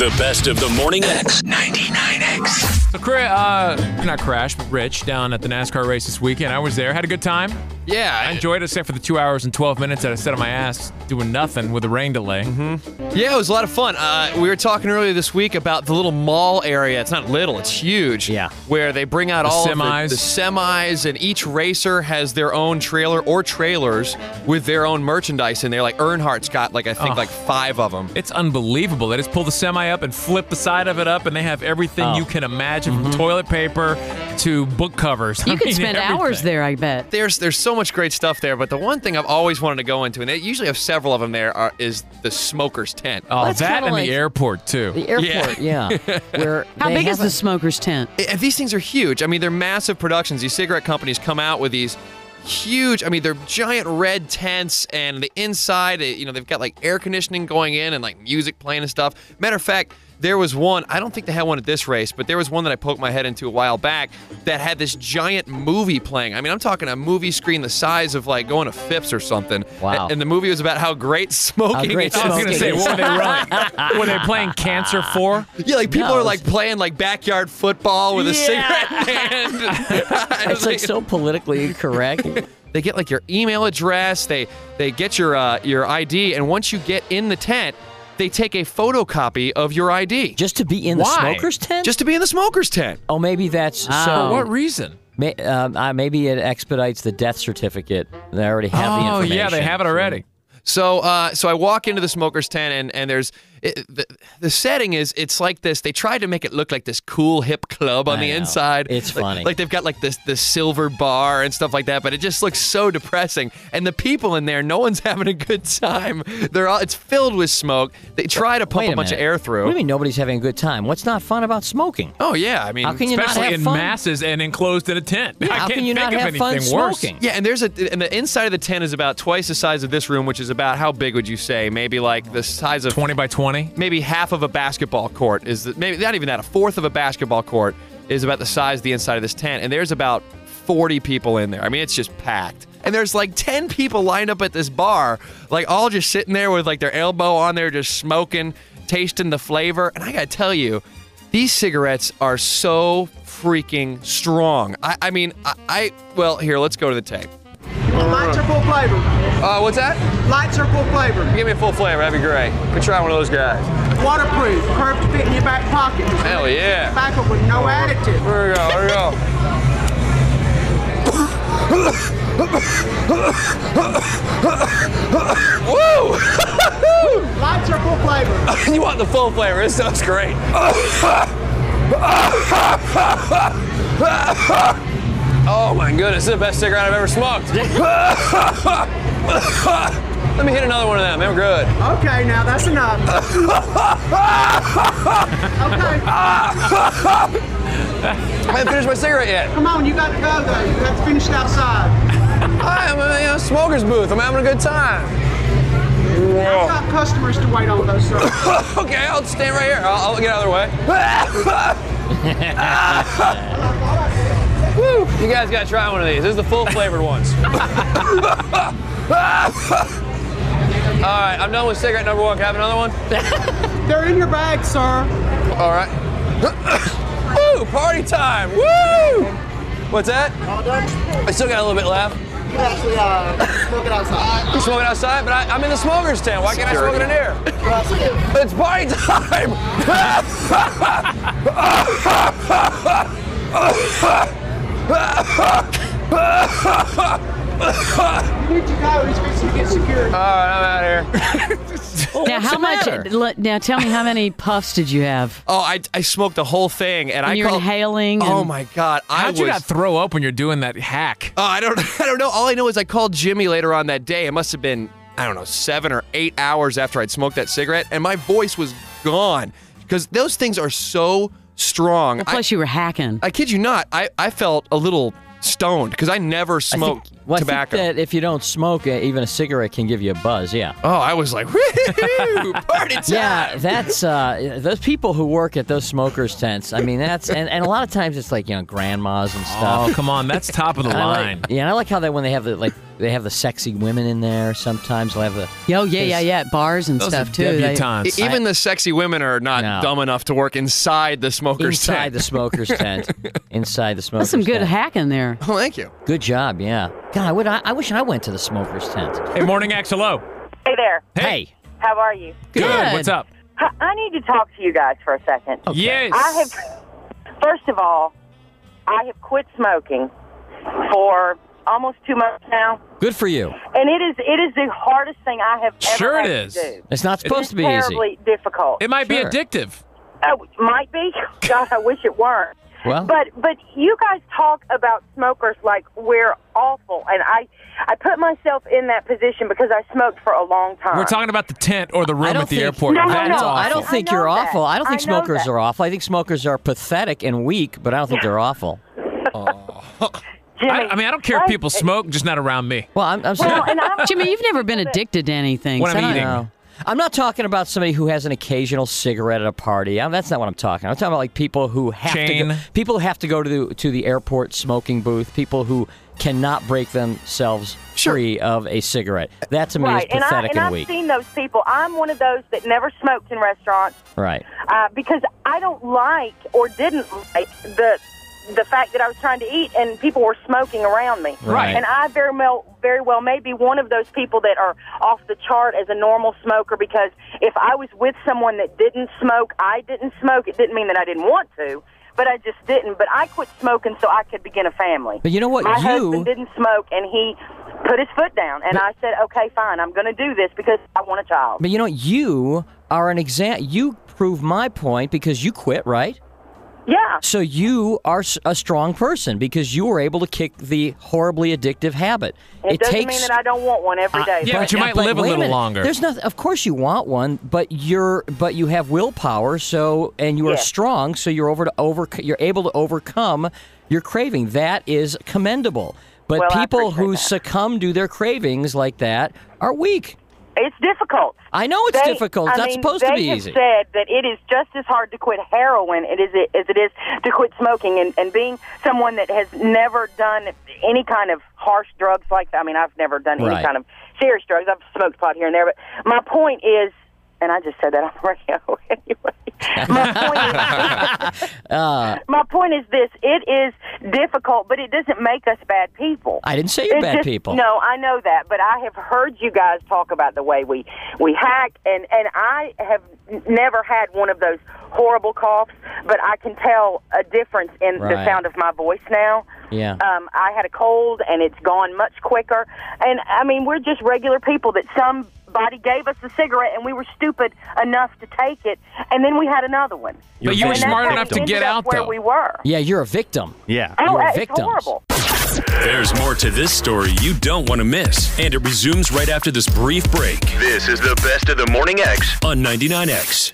The best of the morning X. 99X. So, Cra- uh, not Crash, but Rich down at the NASCAR race this weekend. I was there, had a good time. Yeah, I enjoyed it, except for the two hours and 12 minutes that I sat on my ass doing nothing with a rain delay. Mm-hmm. Yeah, it was a lot of fun. Uh, we were talking earlier this week about the little mall area. It's not little; it's huge. Yeah. Where they bring out The all semis. Of the, the semis, and each racer has their own trailer or trailers with their own merchandise in there. Like Earnhardt's got like I think Oh. like five of them. It's unbelievable. They just pull the semi up and flip the side of it up, and they have everything Oh. you can imagine from toilet paper to book covers. You I could mean, spend hours there, I bet. There's there's so much great stuff there, but the one thing I've always wanted to go into, and they usually have several of them there, are, is the smoker's tent. Oh, That's that kinda and like- the airport, too. The airport, yeah. Where How big is a- the smoker's tent? Uh, These things are huge. I mean, they're massive productions. These cigarette companies come out with these huge. I mean, they're giant red tents, and the inside, you know, they've got like air conditioning going in and like music playing and stuff. Matter of fact. There was one, I don't think they had one at this race, but there was one that I poked my head into a while back that had this giant movie playing. I mean, I'm talking a movie screen the size of like going to Phipps or something. Wow. And the movie was about how great smoking great is. I was going to say, what were they running? were they playing Cancer 4? Yeah, like people No, are like playing like backyard football with a Yeah. cigarette in hand. It's like so politically incorrect. They get like your email address. They they get your uh, your ID, and once you get in the tent, they take a photocopy of your ID Just to be in the smoker's tent? just to be in the smoker's tent. oh, maybe that's Oh. so. For what reason? May, um, uh, maybe it expedites the death certificate. They already have the information. Oh, yeah, they have it already. So uh, so I walk into the smoker's tent, and and there's it, the the setting is it's like this. They tried to make it look like this cool hip club on I the know. inside. It's Like- funny. Like they've got like this this silver bar and stuff like that, but it just looks so depressing. And the people in there, no one's having a good time. They're all it's filled with smoke. They try to pump Wait a, bunch of minute. air What do through. you mean nobody's having a good time? What's not fun about smoking? Oh yeah, I mean, How can you not Especially have in fun? masses and enclosed in a tent. I how can't can you think not of have fun anything worse. smoking? Yeah, and there's a and the inside of the tent is about twice the size of this room, which is about how big would you say? Maybe like the size of 20 by 20? Maybe half of a basketball court is the, maybe not even that a fourth of a basketball court is about the size of the inside of this tent and there's about 40 people in there. I mean it's just packed. And there's like 10 people lined up at this bar like all just sitting there with like their elbow on there just smoking tasting the flavor. And i gotta tell you these cigarettes are so freaking strong. I, I mean I, I well here let's go to the tape Lights are full flavor. uh, what's that Lights are full flavor. give me a full flavor that'd be great could try one of those guys Waterproof. Curved fit in your back pocket. hell yeah Back up with no additive. Here we go, here we go. Woo! Lights are full flavor. you want the full flavor? This stuff's great. Oh my goodness, this is the best cigarette I've ever smoked. Let me hit another one of them. They're good. Okay, now that's enough. okay, I haven't finished my cigarette yet. come on, you got to go though. You have to finish it outside. I'm in a smoker's booth. I'm having a good time. I've got customers to wait on those. Okay, I'll stand right here. I'll, I'll get out of their way. Woo! You guys gotta try one of these. This is the full flavored ones. All right, I'm done with cigarette number one. Can I have another one? They're in your bag, sir. All right. Woo! Party time! Woo! What's that? All done? I still got a little bit left. You can actually uh, smoke it outside. You smoke it outside, but I, I'm in the smoker's tent. Why can't I smoke it in here? It's party time! You need to go. He's fixing get secured. All right, I'm out of here. now, how much? matter? Now, tell me how many puffs did you have? Oh, I, I smoked the whole thing, and, And I you're called- inhaling. Oh and- my god! I How'd you not throw up when you're doing that hack? Oh, I don't. I don't know. All I know is I called Jimmy later on that day. It must have been I don't know seven or eight hours after I'd smoked that cigarette, and my voice was gone because those things are so strong. I, Plus, you were hacking. I kid you not. I, I felt a little stoned because I never I smoked think, well, tobacco. I think that if you don't smoke, uh, even a cigarette can give you a buzz. Yeah. oh, I was like, party time. Yeah, that's uh, those people who work at those smokers tents. I mean, that's and, and a lot of times it's like you know grandmas and stuff. Oh, come on. That's top of the And I line. like, yeah, and I like how they when they have the like they have the sexy women in there. Sometimes they'll have the Oh, yeah, yeah, yeah. Bars and Those stuff, are too. Debutantes. E- Even the sexy women are not No. dumb enough to work inside the smoker's tent. inside tent. the smoker's tent. Inside the smoker's That's some good tent. hacking there. Oh, thank you. Good job, yeah. God, I, would, I, I wish I went to the smoker's tent. Hey, Morning X, hello. Hey there. Hey, How are you? Good. Good. What's up? I I need to talk to you guys for a second. Yes. I have, first of all, I have quit smoking for almost two months now, good for you. and it is it is the hardest thing I have ever Sure it had is. to do. It's not supposed It's to be easy. terribly difficult. It might Sure. be addictive. Oh, might be. God, I wish it weren't. Well, But but you guys talk about smokers like we're awful, and I I put myself in that position because I smoked for a long time. We're talking about the tent or the room at the think- airport. No, no, That's no, awful. I don't think know you're that. awful. I don't think I smokers that. are awful. I think smokers are pathetic and weak, but I don't think they're awful. Jimmy, I, I mean, I don't care if right? people smoke, just not around me. Well, I'm, I'm Well, and I'm Jimmy, you've never been addicted to anything. When so I'm I don't- eating. No. I'm not talking about somebody who has an occasional cigarette at a party. I'm, that's not what I'm talking. I'm talking about like people who have to go, people who have to go to the to the airport smoking booth. People who cannot break themselves free of a cigarette. That to me right, is and I pathetic and and, I've seen those people. I'm one of those that never smoked in restaurants right. uh, because I don't like or didn't like the the fact that I was trying to eat and people were smoking around me. Right. And I very well very well may be one of those people that are off the chart as a normal smoker because if I was with someone that didn't smoke, I didn't smoke. It didn't mean that I didn't want to, but I just didn't. But I quit smoking so I could begin a family. But you know what? My You- husband didn't smoke, and he put his foot down, and I said, "Okay, fine, I'm going to do this because I want a child." But you know, you are an exam. You prove my point because you quit, right? Yeah, So you are s- a strong person because you were able to kick the horribly addictive habit. it, doesn't takes mean that I don't want one every uh, day. yeah, but you might live a little minute. longer. There's nothing. Of course, you want one, but you're but you have willpower. So and you are Yes. strong. So you're over to over. You're able to overcome your craving. That is commendable. But Well, people who that. succumb to their cravings like that are weak. It's difficult. I know it's They- difficult. I It's not mean, supposed to they be easy. said that it is just as hard to quit heroin it is as it is to quit smoking, and, and being someone that has never done any kind of harsh drugs like that. I mean, I've never done Right. any kind of serious drugs. I've smoked pot here and there, but my point is, and I just said that on the radio anyway. My point is, Uh, my point is this: it is difficult, but it doesn't make us bad people. I didn't say you're It's bad just- people. No, I know that, but I have heard you guys talk about the way we we hack, and and I have never had one of those horrible coughs, but I can tell a difference in the sound of my voice now. Yeah. Um, I had a cold, and it's gone much quicker. And I mean, we're just regular people that somebody gave us a cigarette, and we were stupid enough to take it, and then we had another one. But you were smart enough to get out, where though. we were. yeah, you're a victim. Yeah. Oh, were it's victims. horrible. There's more to this story you don't want to miss, and it resumes right after this brief break This is the best of the Morning X. on 99X.